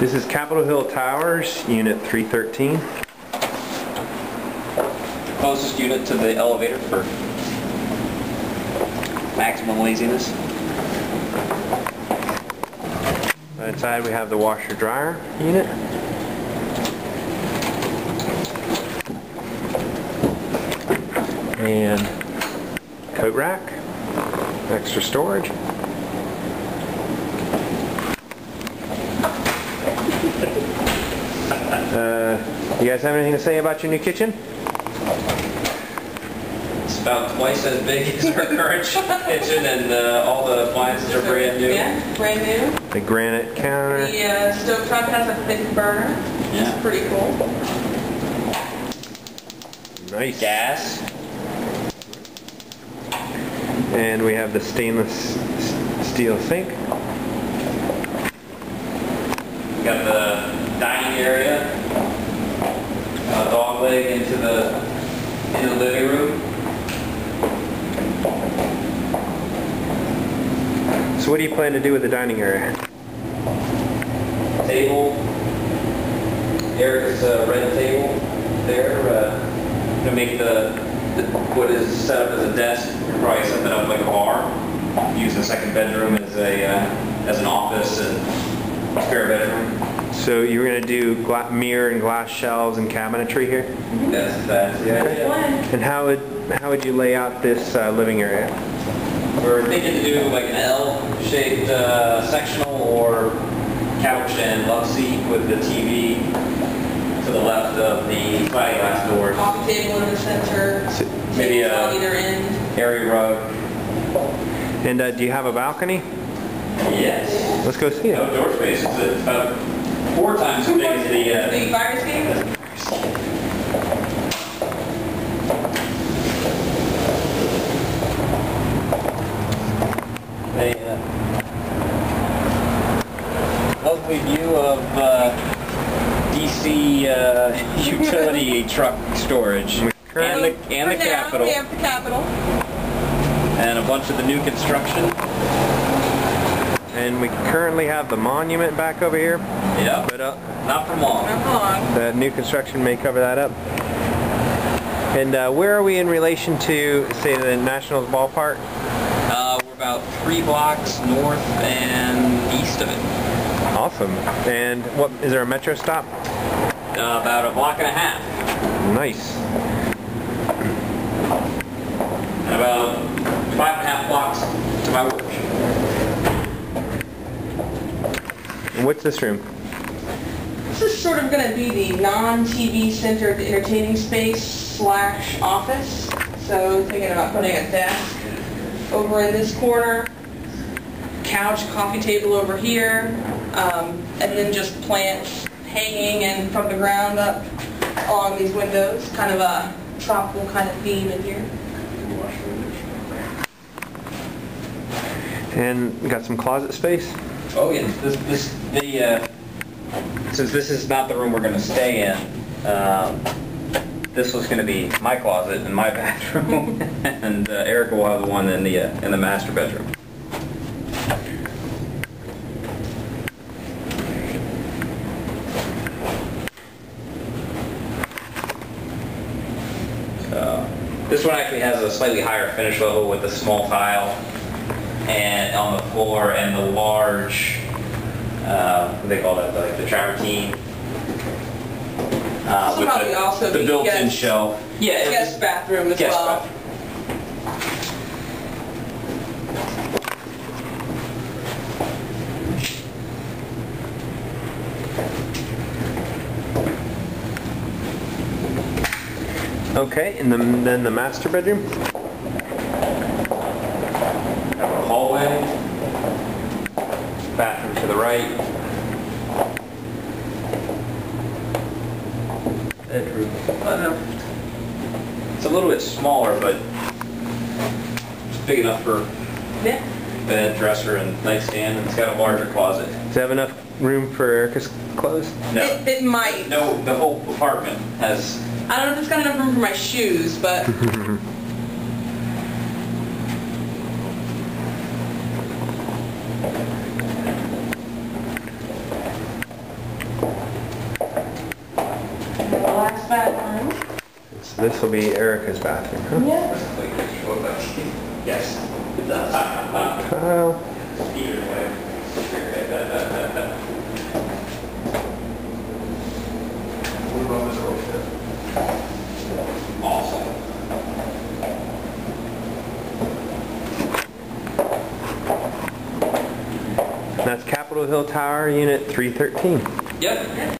This is Capitol Hill Towers, Unit 313. Closest unit to the elevator for maximum laziness. Inside we have the washer dryer unit. And coat rack, extra storage. Uh, you guys have anything to say about your new kitchen? It's about twice as big as our current kitchen and uh, all the appliances are brand new. Yeah, brand new. The granite counter. The uh, stove top has a thick burner. Yeah. It's pretty cool. Nice. Gas. And we have the stainless steel sink. We got the dining area. A dog leg into the into the living room. So what do you plan to do with the dining area? Table. Eric's uh, red table there. Uh, to make the, the what is set up as a desk. Probably set that up like a bar. Use the second bedroom as a uh, as an office and spare bedroom. So you're going to do gla- mirror and glass shelves and cabinetry here? That's that's the idea. Blend. And how would how would you lay out this uh, living area? We're thinking to do like an L-shaped uh, sectional or couch and love seat with the TV to the left of the plexiglass doors. Coffee table in the center. So- Maybe a- on either end. Area rug. And uh, do you have a balcony? Yes. Let's go see it. Outdoor space. It's about four times as big as the. Uh, The fire escape. a uh, lovely view of uh, DC uh, utility truck storage and the, and the now, Capitol We have the Capitol. and a bunch of the new construction. And we currently have the monument back over here. Yeah, But uh, not for long. Not long. the new construction may cover that up. And uh, where are we in relation to, say, the Nationals ballpark? Uh, we're about three blocks north and east of it. Awesome. And what is there a metro stop? Uh, about a block and a half. Nice. And about five and a half blocks to my work. And what's this room? This is sort of going to be the non-TV centered entertaining space slash office. So thinking about putting a desk over in this corner, couch, coffee table over here, um, and then just plants hanging and from the ground up along these windows. Kind of a tropical kind of theme in here. And got some closet space. Oh yeah, this, this, the, uh, since this is not the room we're gonna stay in, um, this was gonna be my closet and my bathroom, and uh, Erica will have the one in the, uh, in the master bedroom. So, This one actually has a slightly higher finish level with the small tile and on the floor and the large, uh, what do they call that, like the travertine. Uh, This will with probably also the, be built-in guest- shelf. Yeah, it- Guest bathroom as guest well. bathroom. Okay, and then, then the master bedroom. Have a hallway, bathroom to the right. Bedroom. I don't know. It's a little bit smaller, but it's big enough for Yeah. bed, dresser, and nightstand, and it's got a larger closet. Does it have enough room for Erica's clothes? No, It, it might. no, the whole apartment has I don't know if it's got enough room for my shoes, but... this will be Erica's bathroom, huh? Yeah. Yes. Kyle. Capitol Hill Tower, Unit 313. Yep.